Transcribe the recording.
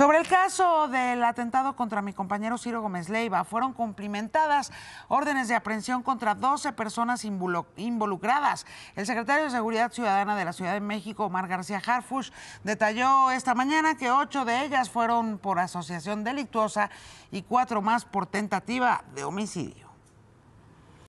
Sobre el caso del atentado contra mi compañero Ciro Gómez Leiva, fueron cumplimentadas órdenes de aprehensión contra 12 personas involucradas. El secretario de Seguridad Ciudadana de la Ciudad de México, Omar García Harfush, detalló esta mañana que ocho de ellas fueron por asociación delictuosa y cuatro más por tentativa de homicidio.